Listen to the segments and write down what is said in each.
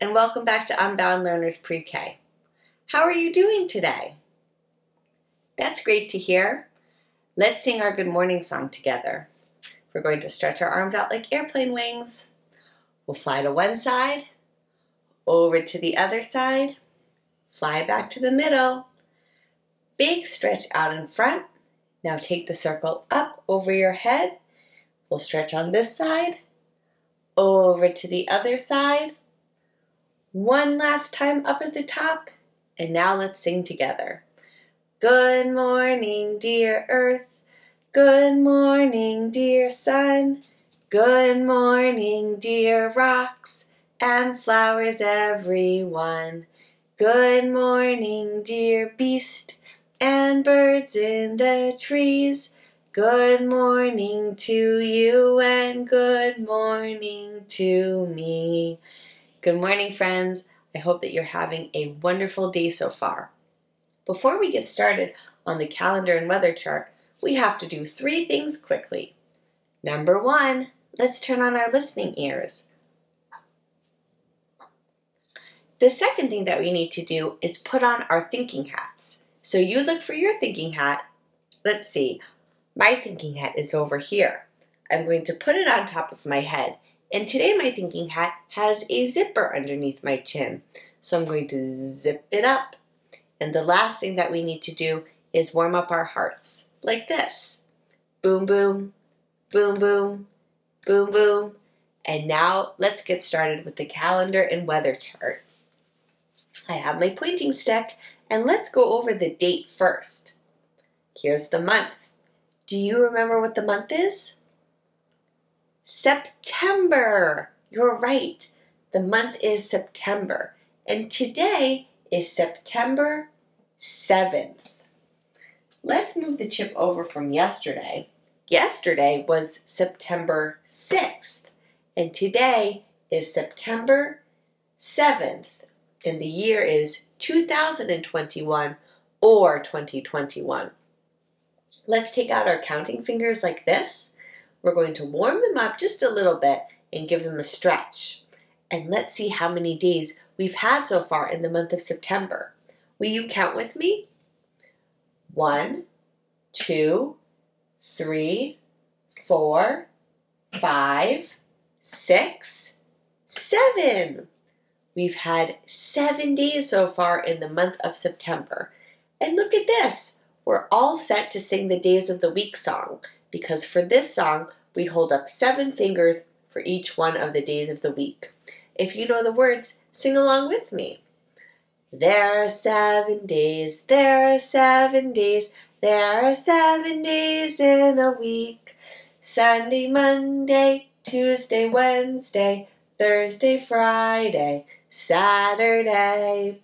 And welcome back to Unbound Learners Pre-K. How are you doing today? That's great to hear. Let's sing our good morning song together. We're going to stretch our arms out like airplane wings. We'll fly to one side, over to the other side, fly back to the middle. Big stretch out in front. Now take the circle up over your head. We'll stretch on this side, over to the other side. One last time up at the top. And now let's sing together. Good morning, dear earth. Good morning, dear sun. Good morning, dear rocks and flowers, everyone. Good morning, dear beast and birds in the trees. Good morning to you and good morning to me. Good morning, friends. I hope that you're having a wonderful day so far. Before we get started on the calendar and weather chart, we have to do three things quickly. Number one, let's turn on our listening ears. The second thing that we need to do is put on our thinking hats. So you look for your thinking hat. Let's see, my thinking hat is over here. I'm going to put it on top of my head. And today my thinking hat has a zipper underneath my chin. So I'm going to zip it up. And the last thing that we need to do is warm up our hearts, like this. Boom, boom, boom, boom, boom, boom. And now let's get started with the calendar and weather chart. I have my pointing stick, and let's go over the date first. Here's the month. Do you remember what the month is? September. You're right. The month is September. And today is September 7th. Let's move the chip over from yesterday. Yesterday was September 6th. And today is September 7th. And the year is 2021 or 2021. Let's take out our counting fingers like this. We're going to warm them up just a little bit and give them a stretch. And let's see how many days we've had so far in the month of September. Will you count with me? One, two, three, four, five, six, seven. We've had seven days so far in the month of September. And look at this. We're all set to sing the Days of the Week song because for this song, we hold up seven fingers for each one of the days of the week. If you know the words, sing along with me. There are seven days, there are seven days, there are seven days in a week. Sunday, Monday, Tuesday, Wednesday, Thursday, Friday, Saturday.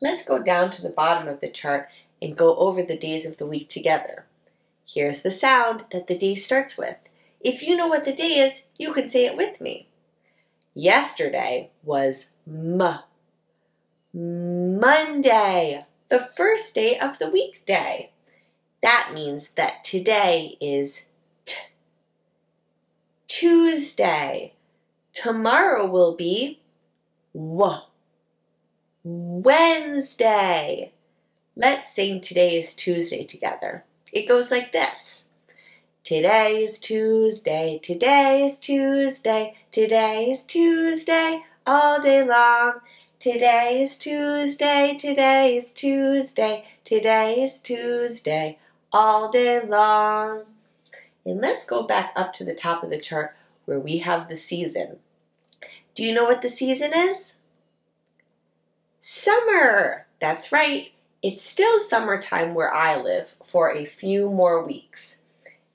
Let's go down to the bottom of the chart and go over the days of the week together. Here's the sound that the day starts with. If you know what the day is, you can say it with me. Yesterday was M. Monday, the first day of the weekday. That means that today is T. Tuesday. Tomorrow will be W. Wednesday. Let's sing Today is Tuesday together. It goes like this. Today is Tuesday, today is Tuesday, today is Tuesday, all day long. Today is Tuesday, today is Tuesday, today is Tuesday, all day long. And let's go back up to the top of the chart where we have the season. Do you know what the season is? Summer. That's right. It's still summertime where I live for a few more weeks.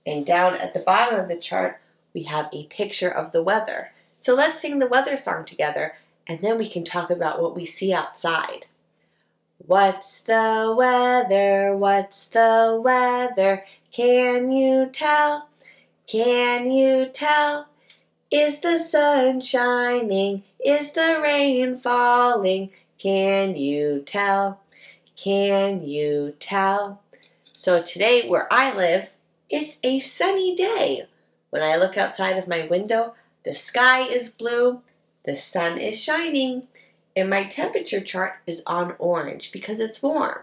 And down at the bottom of the chart, we have a picture of the weather. So let's sing the weather song together and then we can talk about what we see outside. What's the weather? What's the weather? Can you tell? Can you tell? Is the sun shining? Is the rain falling? Can you tell? Can you tell? So today, where I live, it's a sunny day. When I look outside of my window, the sky is blue The sun is shining, and my temperature chart is on orange because it's warm.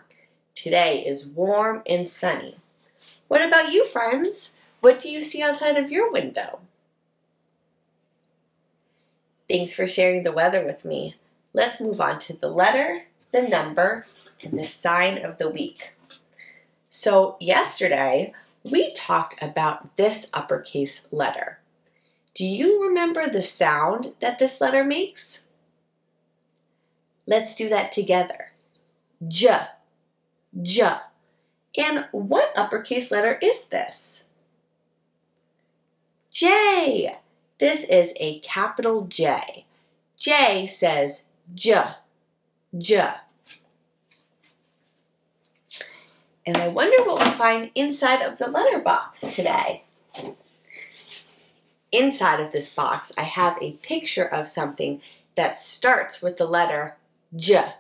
Today is warm and sunny. What about you, friends? What do you see outside of your window? Thanks for sharing the weather with me. Let's move on to the letter, the number, and the sign of the week. So, yesterday we talked about this uppercase letter. Do you remember the sound that this letter makes? Let's do that together. J, J. And what uppercase letter is this? J. This is a capital J. J says J, J. And I wonder what we'll find inside of the letter box today. Inside of this box, I have a picture of something that starts with the letter J,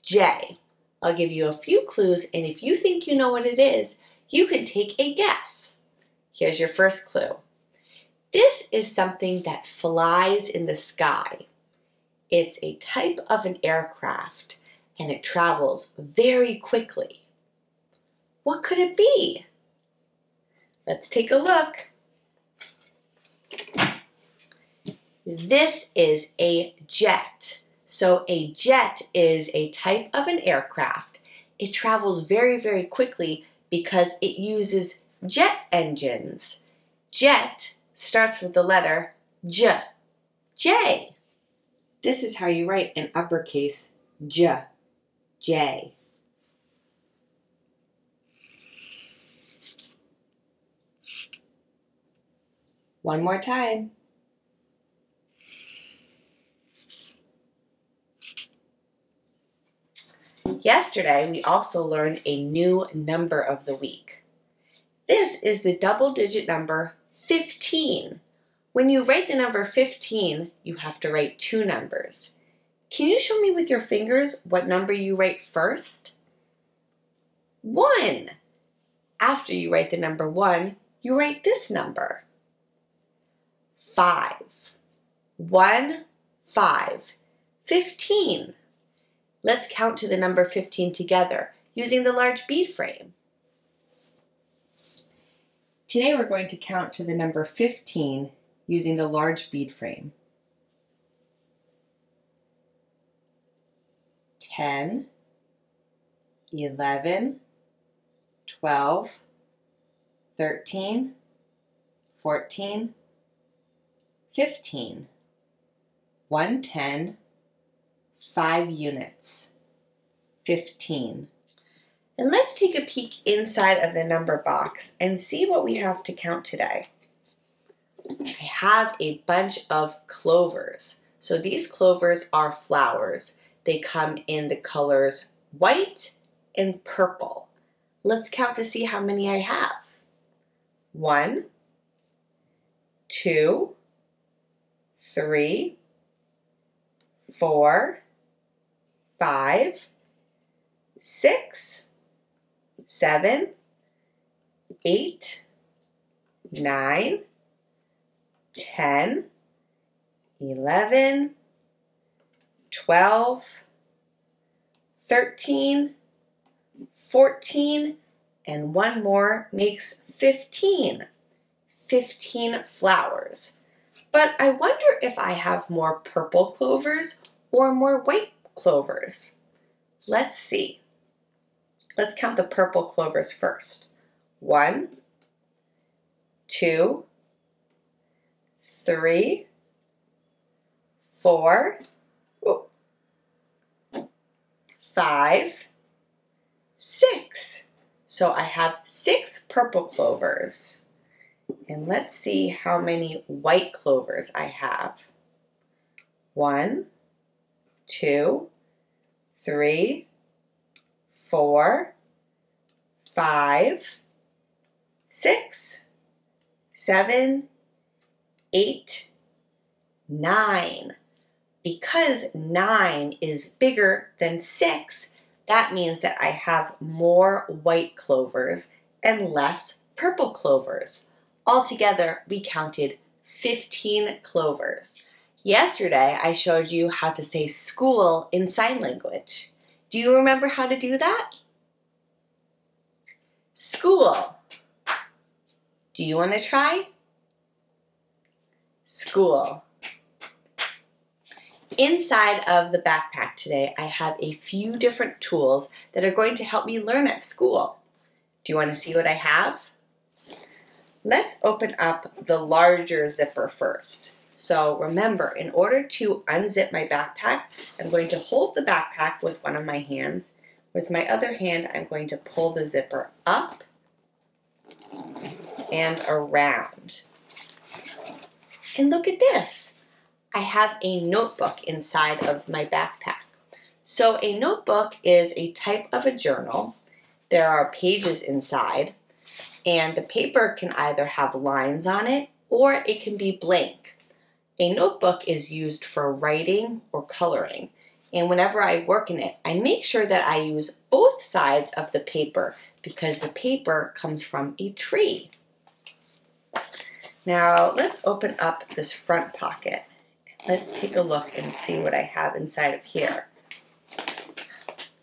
J. I'll give you a few clues, and if you think you know what it is, you can take a guess. Here's your first clue. This is something that flies in the sky. It's a type of an aircraft, and it travels very quickly. What could it be? Let's take a look. This is a jet. So a jet is a type of an aircraft. It travels very, very quickly because it uses jet engines. Jet starts with the letter J. J. This is how you write an uppercase J. J. One more time. Yesterday, we also learned a new number of the week. This is the double digit number 15. When you write the number 15, you have to write two numbers. Can you show me with your fingers what number you write first? 1. After you write the number 1, you write this number five. One, five. Fifteen. Let's count to the number 15 together using the large bead frame. Today we're going to count to the number 15 using the large bead frame. 10, 11, 12, 13, 14, 15, 110, 5 units, 15. And let's take a peek inside of the number box and see what we have to count today. I have a bunch of clovers. So these clovers are flowers. They come in the colors white and purple. Let's count to see how many I have. One, two, three, four, five, six, seven, eight, nine, ten, eleven, twelve, thirteen, fourteen, and one more makes 15. 15 flowers. But I wonder if I have more purple clovers or more white clovers. Let's see. Let's count the purple clovers first. One, two, three, four, five, six. So I have six purple clovers. And let's see how many white clovers I have. One, two, three, four, five, six, seven, eight, nine. Because nine is bigger than six, that means that I have more white clovers and less purple clovers. Altogether, we counted 15 clovers. Yesterday, I showed you how to say school in sign language. Do you remember how to do that? School. Do you want to try? School. Inside of the backpack today, I have a few different tools that are going to help me learn at school. Do you want to see what I have? Let's open up the larger zipper first. So remember, in order to unzip my backpack, I'm going to hold the backpack with one of my hands. With my other hand, I'm going to pull the zipper up and around. And look at this. I have a notebook inside of my backpack. So a notebook is a type of a journal. There are pages inside and the paper can either have lines on it or it can be blank. A notebook is used for writing or coloring and whenever I work in it, I make sure that I use both sides of the paper because the paper comes from a tree. Now let's open up this front pocket. Let's take a look and see what I have inside of here.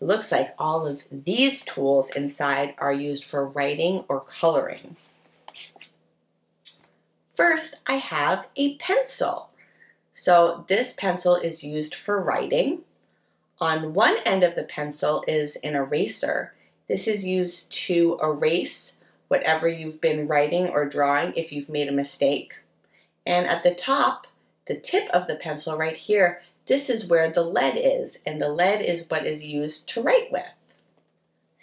Looks like all of these tools inside are used for writing or coloring. First, I have a pencil. So this pencil is used for writing. On one end of the pencil is an eraser. This is used to erase whatever you've been writing or drawing if you've made a mistake. And at the top, the tip of the pencil right here, this is where the lead is, and the lead is what is used to write with.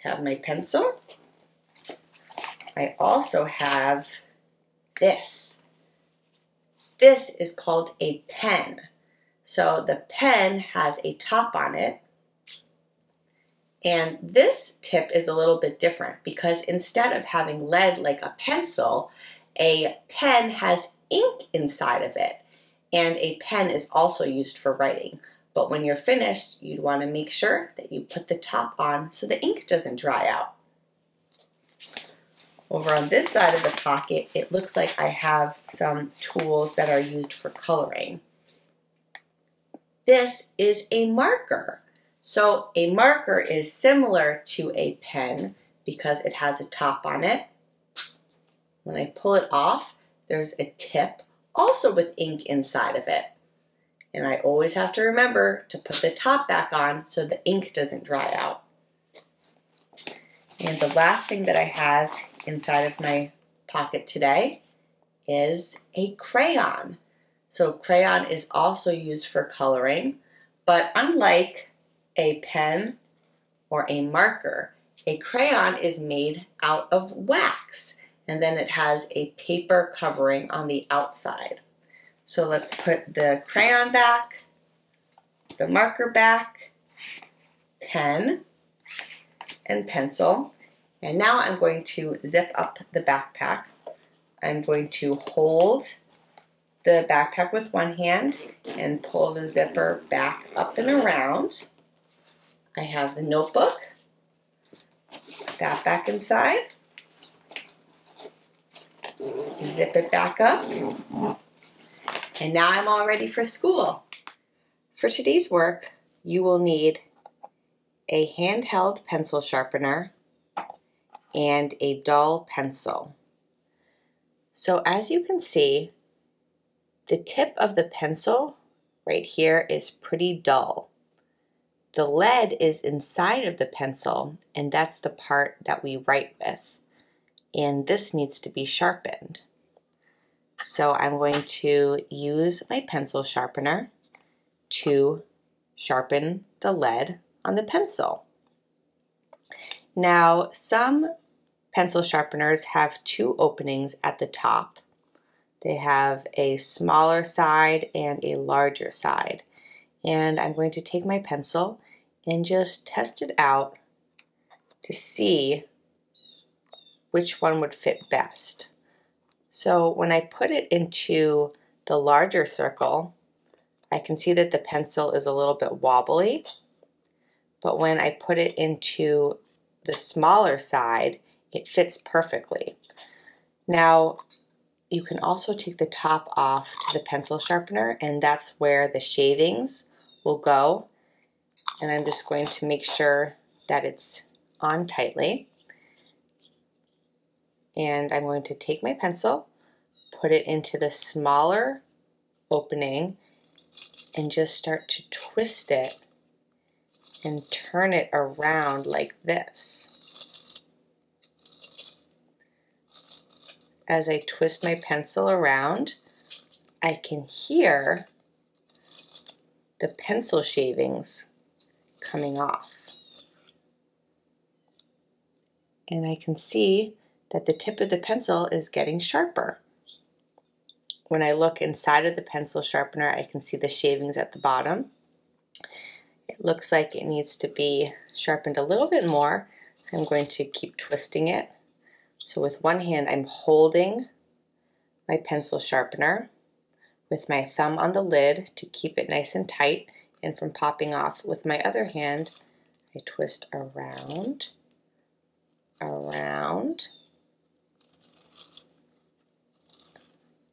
Have my pencil. I also have this. This is called a pen. So the pen has a top on it, and this tip is a little bit different because instead of having lead like a pencil, a pen has ink inside of it. And a pen is also used for writing. But when you're finished, you'd want to make sure that you put the top on so the ink doesn't dry out. Over on this side of the pocket, it looks like I have some tools that are used for coloring. This is a marker. So a marker is similar to a pen because it has a top on it. When I pull it off, there's a tip also with ink inside of it. And I always have to remember to put the top back on so the ink doesn't dry out. And the last thing that I have inside of my pocket today is a crayon. So crayon is also used for coloring, but unlike a pen, or a marker. A crayon is made out of wax and then it has a paper covering on the outside. So let's put the crayon back, the marker back, pen, and pencil. And now I'm going to zip up the backpack. I'm going to hold the backpack with one hand and pull the zipper back up and around. I have the notebook, that back inside, zip it back up, and now I'm all ready for school. For today's work, you will need a handheld pencil sharpener and a dull pencil. So as you can see, the tip of the pencil right here is pretty dull. The lead is inside of the pencil, and that's the part that we write with. And this needs to be sharpened. So I'm going to use my pencil sharpener to sharpen the lead on the pencil. Now, some pencil sharpeners have two openings at the top. They have a smaller side and a larger side. And I'm going to take my pencil and just test it out to see which one would fit best. So when I put it into the larger circle, I can see that the pencil is a little bit wobbly, but when I put it into the smaller side, it fits perfectly. Now, you can also take the top off to the pencil sharpener and that's where the shavings will go. And I'm just going to make sure that it's on tightly. And I'm going to take my pencil, put it into the smaller opening and just start to twist it and turn it around like this. As I twist my pencil around, I can hear the pencil shavings coming off. And I can see that the tip of the pencil is getting sharper. When I look inside of the pencil sharpener, I can see the shavings at the bottom. It looks like it needs to be sharpened a little bit more. I'm going to keep twisting it. So with one hand, I'm holding my pencil sharpener with my thumb on the lid to keep it nice and tight and from popping off. With my other hand, I twist around, around,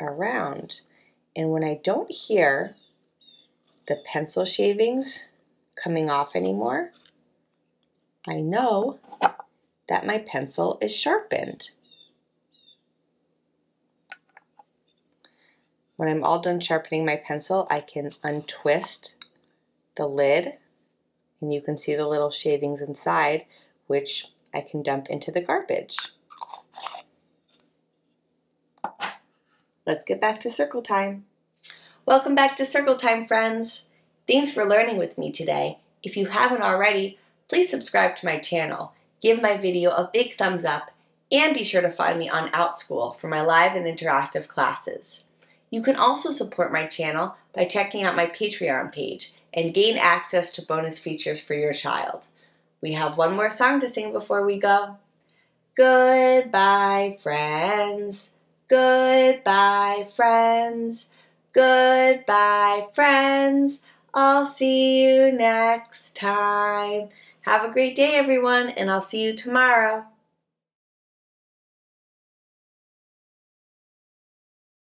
around. And when I don't hear the pencil shavings coming off anymore, I know that my pencil is sharpened. When I'm all done sharpening my pencil, I can untwist the lid and you can see the little shavings inside, which I can dump into the garbage. Let's get back to circle time. Welcome back to circle time, friends. Thanks for learning with me today. If you haven't already, please subscribe to my channel, give my video a big thumbs up, and be sure to find me on OutSchool for my live and interactive classes. You can also support my channel by checking out my Patreon page and gain access to bonus features for your child. We have one more song to sing before we go. Goodbye, friends. Goodbye, friends. Goodbye, friends. I'll see you next time. Have a great day, everyone, and I'll see you tomorrow.